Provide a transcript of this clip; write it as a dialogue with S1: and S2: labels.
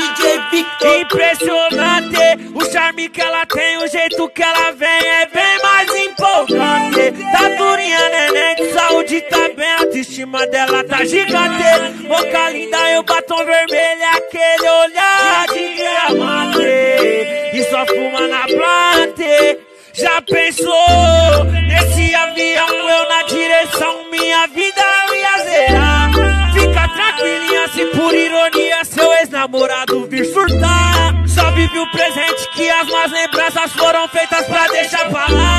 S1: DJ Victor.
S2: Impressionante, o charme que ela tem, o jeito que ela vem é bem mais empolgante. Tá durinha, neném, de saúde tá bem, a autoestima dela tá gigante. Boca linda e o batom vermelho, aquele olhar de diamante. E só fuma na plante. Já pensou? Nesse avião eu na direção, minha vida eu ia zerar. Fica tranquilinha se por ironia seu ex-namorado vir surtar. Só vive o presente que as más lembranças foram feitas pra deixar pra lá.